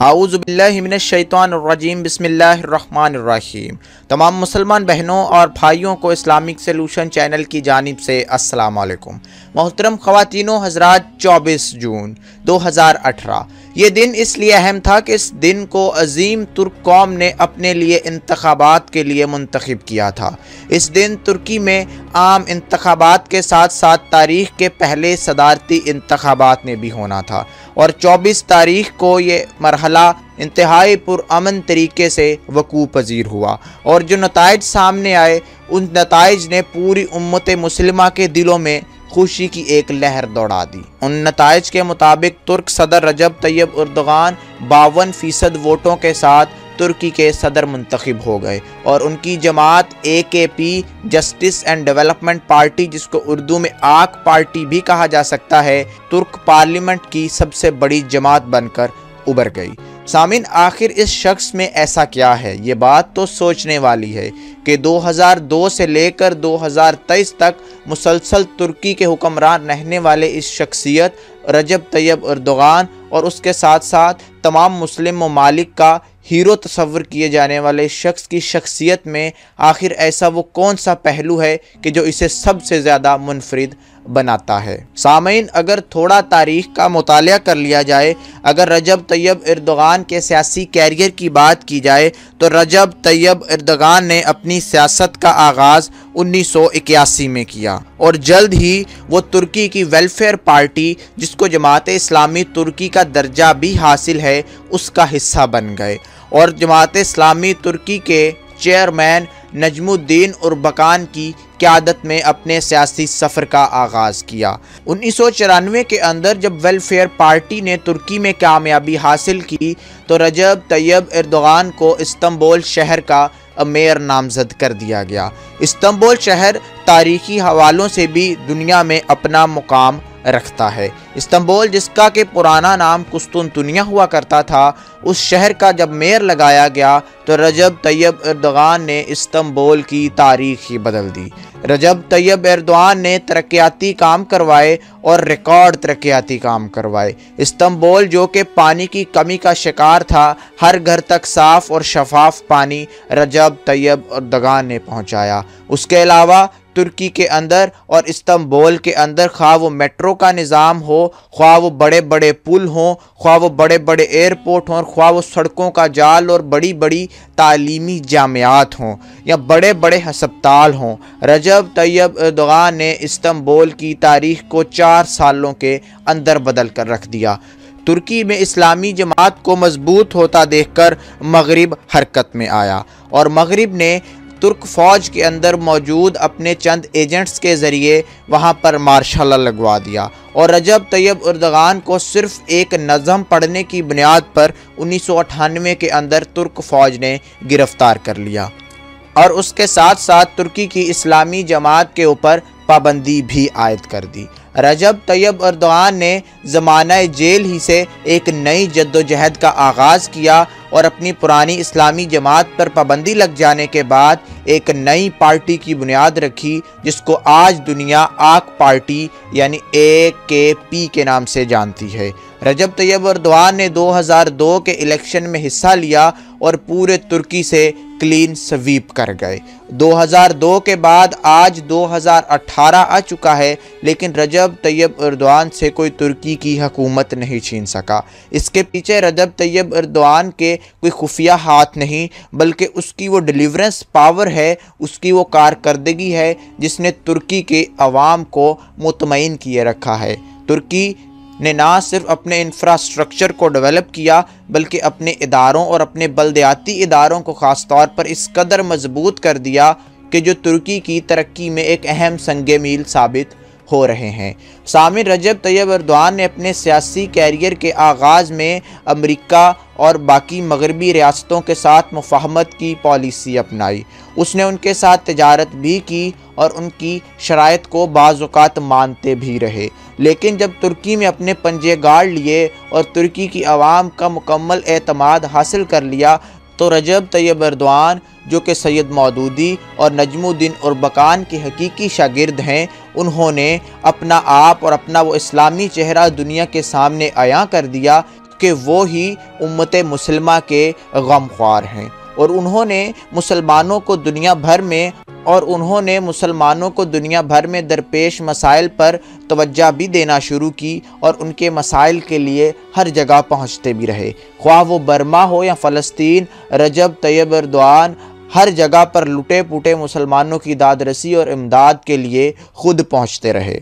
اعوذ باللہ من الشیطان الرجیم، بسم اللہ الرحمن الرحیم۔ تمام مسلمان بہنوں اور بھائیوں کو اسلامک سلوشن چینل کی جانب سے السلام علیکم۔ محترم خواتین و حضرات، چوبیس جون دو ہزار اٹھارہ۔ یہ دن اس لیے اہم تھا کہ اس دن کو عظیم ترک قوم نے اپنے لیے انتخابات کے لیے منتخب کیا تھا۔ اس دن ترکی میں عام انتخابات کے ساتھ ساتھ تاریخ کے پہلے صدارتی انتخابات میں بھی ہونا تھا اور چوبیس تاریخ کو یہ مرحلہ انتہائی پرامن طریقے سے وقوع پذیر ہوا اور جو نتائج سامنے آئے، ان نتائج نے پوری امت مسلمہ کے دلوں میں خوشی کی ایک لہر دوڑا دی۔ ان نتائج کے مطابق ترک صدر رجب طیب اردغان باون فیصد ووٹوں کے ساتھ ترکی کے صدر منتخب ہو گئے اور ان کی جماعت A K P, justice and development party, جس کو اردو میں آک پارٹی بھی کہا جا سکتا ہے، ترک پارلیمنٹ کی سب سے بڑی جماعت بن کر ابھر گئی۔ سامن آخر اس شخص میں ایسا کیا ہے؟ یہ بات تو سوچنے والی ہے کہ دو ہزار دو سے لے کر دو ہزار تیئیس تک مسلسل ترکی کے حکمران رہنے والے اس شخصیت رجب، طیب اردغان اور اس کے ساتھ ساتھ تمام مسلم ممالک کا ہیرو تصور کیے جانے والے شخص کی شخصیت میں آخر ایسا وہ کون سا پہلو ہے کہ جو اسے سب سے زیادہ منفرد بناتا ہے؟ سامعین، اگر تھوڑا تاریخ کا مطالعہ کر لیا جائے، اگر رجب، طیب اردغان کے سیاسی کیریئر کی بات کی جائے، تو رجب، طیب اردغان نے اپنی سیاست کا آغاز انیس سو اکیاسی میں کیا۔ اور جلد ہی وہ ترکی کی ویلفیئر پارٹی جس کو جماعت اسلامی ترکی کا درجہ بھی حاصل ہے، اس کا حصہ بن گئے۔ اور جماعت اسلامی ترکی کے چیئرمین نجم الدین اربکان کی قیادت میں اپنے سیاسی سفر کا آغاز کیا۔ انیس سو چورانوے کے اندر جب ویلفیئر پارٹی نے ترکی میں کامیابی حاصل کی، تو رجب طیب اردغان کو استنبول شہر کا امیر نامزد کر دیا گیا۔ استنبول شہر تاریخی حوالوں سے بھی دنیا میں اپنا مقام رکھتا ہے۔ استنبول، جس کا کہ پرانا نام قسطنطنیہ ہوا کرتا تھا، اس شہر کا جب میر لگایا گیا، تو رجب طیب اردغان نے استنبول کی تاریخ ہی بدل دی۔ رجب طیب اردوان نے ترقیاتی کام کروائے اور ریکارڈ ترقیاتی کام کروائے۔ استنبول، جو کہ پانی کی کمی کا شکار تھا، ہر گھر تک صاف اور شفاف پانی رجب طیب اردگان نے پہنچایا۔ اس کے علاوہ ترکی کے اندر اور استنبول کے اندر، خواہ وہ میٹرو کا نظام ہو، خواہ وہ بڑے بڑے پل ہوں، خواہ وہ بڑے بڑے ایئرپورٹ ہوں، اور خواہ وہ سڑکوں کا جال اور بڑی بڑی تعلیمی جامعات ہوں یا بڑے بڑے ہسپتال ہوں۔ رجب طیب اردغان نے استنبول کی تاریخ کو چار سالوں کے اندر بدل کر رکھ دیا۔ ترکی میں اسلامی جماعت کو مضبوط ہوتا دیکھ کر مغرب حرکت میں آیا اور مغرب نے ترک فوج کے اندر موجود اپنے چند ایجنٹس کے ذریعے وہاں پر مارشالہ لگوا دیا اور رجب طیب اردغان کو صرف ایک نظم پڑھنے کی بنیاد پر انیس سو اٹھانوے کے اندر ترک فوج نے گرفتار کر لیا اور اس کے ساتھ ساتھ ترکی کی اسلامی جماعت کے اوپر پابندی بھی عائد کر دی۔ رجب، طیب اردوان نے زمانہ جیل ہی سے ایک نئی جد و جہد کا آغاز کیا اور اپنی پرانی اسلامی جماعت پر پابندی لگ جانے کے بعد ایک نئی پارٹی کی بنیاد رکھی، جس کو آج دنیا آگ پارٹی یعنی اے کے پی کے نام سے جانتی ہے۔ رجب طیب اردوان نے دو ہزار دو کے الیکشن میں حصہ لیا اور پورے ترکی سے کلین سویپ کر گئے۔ دو ہزار دو کے بعد آج دو ہزار اٹھارہ آ چکا ہے، لیکن رجب طیب اردوان سے کوئی ترکی کی حکومت نہیں چھین سکا۔ اس کے پیچھے رجب طیب اردوان کے کوئی خفیہ ہاتھ نہیں، بلکہ اس کی وہ ڈیلیورنس پاور ہے، اس کی وہ کارکردگی ہے، جس نے ترکی کے عوام کو مطمئن کیے رکھا ہے۔ ترکی نے نہ صرف اپنے انفراسٹرکچر کو ڈیولپ کیا، بلکہ اپنے اداروں اور اپنے بلدیاتی اداروں کو خاص طور پر اس قدر مضبوط کر دیا کہ جو ترکی کی ترقی میں ایک اہم سنگ میل ثابت ہو رہے ہیں۔ سامر رجب طیب اردوان نے اپنے سیاسی کیریئر کے آغاز میں امریکہ اور باقی مغربی ریاستوں کے ساتھ مفاہمت کی پالیسی اپنائی۔ اس نے ان کے ساتھ تجارت بھی کی اور ان کی شرائط کو بعض اوقات مانتے بھی رہے۔ لیکن جب ترکی میں اپنے پنجے گاڑ لیے اور ترکی کی عوام کا مکمل اعتماد حاصل کر لیا، تو رجب طیب اردوان، جو کہ سید مودودی اور نجم الدین اربکان کے حقیقی شاگرد ہیں انہوں نے اپنا آپ اور اپنا وہ اسلامی چہرہ دنیا کے سامنے عیاں کر دیا کہ وہ ہی امت مسلمہ کے غمخوار ہیں۔ اور انہوں نے مسلمانوں کو دنیا بھر میں اور انہوں نے مسلمانوں کو دنیا بھر میں درپیش مسائل پر توجہ بھی دینا شروع کی اور ان کے مسائل کے لیے ہر جگہ پہنچتے بھی رہے۔ خواہ وہ برما ہو یا فلسطین، رجب، طیب، اردوان ہر جگہ پر لٹے پوٹے مسلمانوں کی داد رسی اور امداد کے لیے خود پہنچتے رہے۔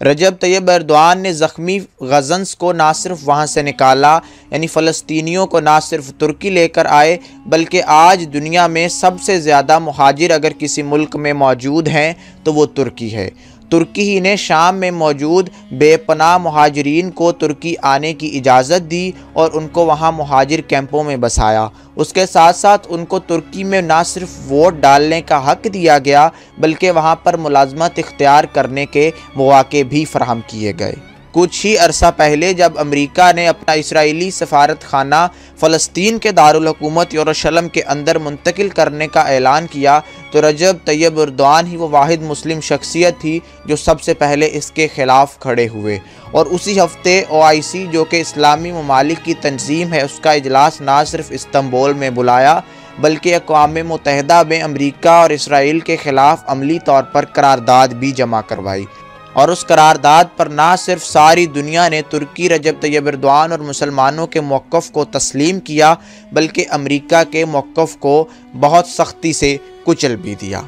رجب طیب اردوان نے زخمی غزنس کو نہ صرف وہاں سے نکالا یعنی فلسطینیوں کو نہ صرف ترکی لے کر آئے، بلکہ آج دنیا میں سب سے زیادہ مہاجر اگر کسی ملک میں موجود ہیں تو وہ ترکی ہے۔ ترکی ہی نے شام میں موجود بے پناہ مہاجرین کو ترکی آنے کی اجازت دی اور ان کو وہاں مہاجر کیمپوں میں بسایا۔ اس کے ساتھ ساتھ ان کو ترکی میں نہ صرف ووٹ ڈالنے کا حق دیا گیا، بلکہ وہاں پر ملازمت اختیار کرنے کے مواقع بھی فراہم کیے گئے۔ کچھ ہی عرصہ پہلے جب امریکہ نے اپنا اسرائیلی سفارت خانہ فلسطین کے دارالحکومت یوروشلم کے اندر منتقل کرنے کا اعلان کیا، تو رجب طیب اردوان ہی وہ واحد مسلم شخصیت تھی جو سب سے پہلے اس کے خلاف کھڑے ہوئے۔ اور اسی ہفتے او آئی سی جو کہ اسلامی ممالک کی تنظیم ہے، اس کا اجلاس نہ صرف استنبول میں بلایا، بلکہ اقوام متحدہ میں امریکہ اور اسرائیل کے خلاف عملی طور پر قرارداد بھی جمع کروائی۔ اور اس قرارداد پر نہ صرف ساری دنیا نے ترکی، رجب طیب اردوان اور مسلمانوں کے موقف کو تسلیم کیا، بلکہ امریکہ کے موقف کو بہت سختی سے کچل بھی دیا۔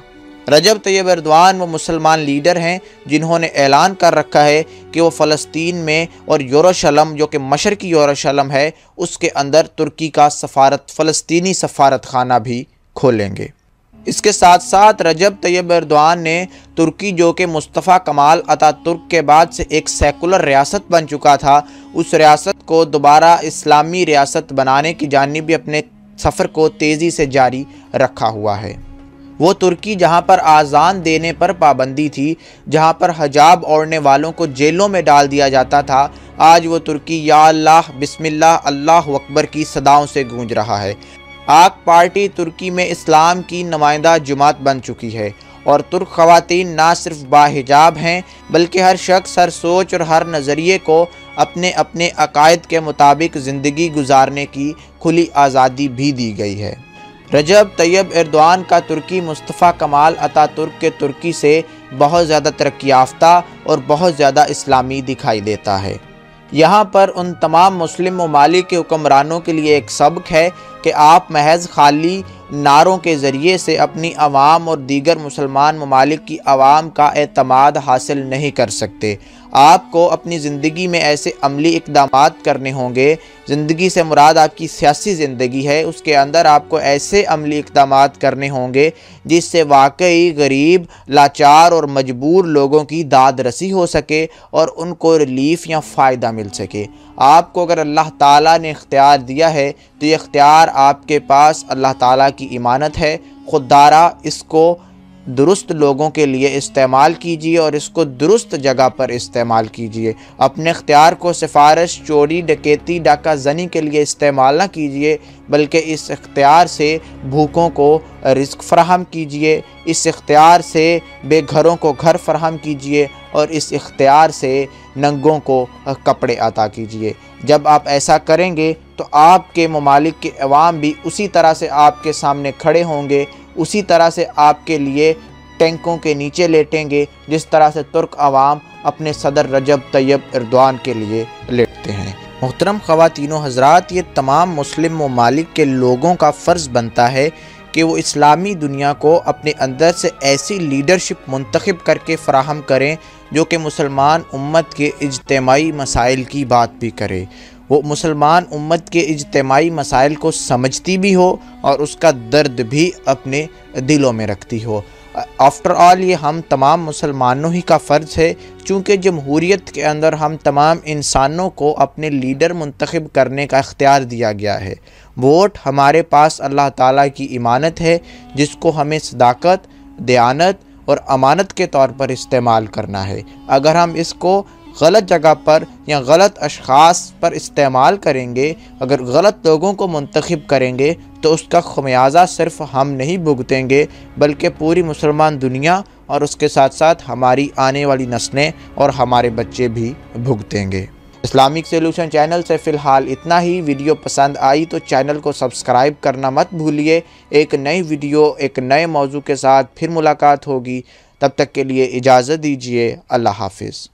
رجب طیب اردوان وہ مسلمان لیڈر ہیں جنہوں نے اعلان کر رکھا ہے کہ وہ فلسطین میں اور یوروشلم جو کہ مشرقی یوروشلم ہے، اس کے اندر ترکی کا سفارت، فلسطینی سفارت خانہ بھی کھولیں گے۔ اس کے ساتھ ساتھ رجب طیب اردوان نے ترکی جو کہ مصطفیٰ کمال عطا ترک کے بعد سے ایک سیکولر ریاست بن چکا تھا، اس ریاست کو دوبارہ اسلامی ریاست بنانے کی جانب بھی اپنے سفر کو تیزی سے جاری رکھا ہوا ہے۔ وہ ترکی جہاں پر آزان دینے پر پابندی تھی، جہاں پر حجاب اوڑھنے والوں کو جیلوں میں ڈال دیا جاتا تھا، آج وہ ترکی یا اللہ، بسم اللہ اللہ اکبر کی صداؤں سے گونج رہا ہے۔ آک پارٹی ترکی میں اسلام کی نمائندہ جماعت بن چکی ہے اور ترک خواتین نہ صرف باحجاب ہیں بلکہ ہر شخص، ہر سوچ اور ہر نظریے کو اپنے اپنے عقائد کے مطابق زندگی گزارنے کی کھلی آزادی بھی دی گئی ہے۔ رجب طیب اردوان کا ترکی مصطفیٰ کمال عطا ترک کے ترکی سے بہت زیادہ ترقی یافتہ اور بہت زیادہ اسلامی دکھائی دیتا ہے۔ یہاں پر ان تمام مسلم ممالک کے حکمرانوں کے لیے ایک سبق ہے کہ آپ محض خالی نعروں کے ذریعے سے اپنی عوام اور دیگر مسلمان ممالک کی عوام کا اعتماد حاصل نہیں کر سکتے۔ آپ کو اپنی زندگی میں ایسے عملی اقدامات کرنے ہوں گے۔ زندگی سے مراد آپ کی سیاسی زندگی ہے۔ اس کے اندر آپ کو ایسے عملی اقدامات کرنے ہوں گے جس سے واقعی غریب، لاچار اور مجبور لوگوں کی داد رسی ہو سکے اور ان کو ریلیف یا فائدہ مل سکے۔ آپ کو اگر اللہ تعالیٰ نے اختیار دیا ہے تو یہ اختیار آپ کے پاس اللہ تعالیٰ کی امانت ہے۔ خود دارہ اس کو درست لوگوں کے لیے استعمال کیجیے اور اس کو درست جگہ پر استعمال کیجیے۔ اپنے اختیار کو سفارش، چوری، ڈکیتی، ڈاکہ زنی کے لیے استعمال نہ کیجیے، بلکہ اس اختیار سے بھوکوں کو رزق فراہم کیجیے، اس اختیار سے بے گھروں کو گھر فراہم کیجیے اور اس اختیار سے ننگوں کو کپڑے عطا کیجیے۔ جب آپ ایسا کریں گے تو آپ کے ممالک کے عوام بھی اسی طرح سے آپ کے سامنے کھڑے ہوں گے، اسی طرح سے آپ کے لیے ٹینکوں کے نیچے لیٹیں گے، جس طرح سے ترک عوام اپنے صدر رجب طیب اردوان کے لیے لیٹتے ہیں۔ محترم خواتین و حضرات، یہ تمام مسلم ممالک کے لوگوں کا فرض بنتا ہے کہ وہ اسلامی دنیا کو اپنے اندر سے ایسی لیڈرشپ منتخب کر کے فراہم کریں جو کہ مسلمان امت کے اجتماعی مسائل کی بات بھی کرے۔ وہ مسلمان امت کے اجتماعی مسائل کو سمجھتی بھی ہو اور اس کا درد بھی اپنے دلوں میں رکھتی ہو۔ آفٹر آل یہ ہم تمام مسلمانوں ہی کا فرض ہے، چونکہ جمہوریت کے اندر ہم تمام انسانوں کو اپنے لیڈر منتخب کرنے کا اختیار دیا گیا ہے۔ ووٹ ہمارے پاس اللہ تعالیٰ کی امانت ہے، جس کو ہمیں صداقت، دیانت اور امانت کے طور پر استعمال کرنا ہے۔ اگر ہم اس کو غلط جگہ پر یا غلط اشخاص پر استعمال کریں گے، اگر غلط لوگوں کو منتخب کریں گے تو اس کا خمیازہ صرف ہم نہیں بھگتیں گے، بلکہ پوری مسلمان دنیا اور اس کے ساتھ ساتھ ہماری آنے والی نسلیں اور ہمارے بچے بھی بھگتیں گے۔ اسلامک سیلوشن چینل سے فی الحال اتنا ہی۔ ویڈیو پسند آئی تو چینل کو سبسکرائب کرنا مت بھولیے۔ ایک نئی ویڈیو، ایک نئے موضوع کے ساتھ پھر ملاقات ہوگی۔ تب تک کے لیے اجازت دیجیے۔ اللہ حافظ۔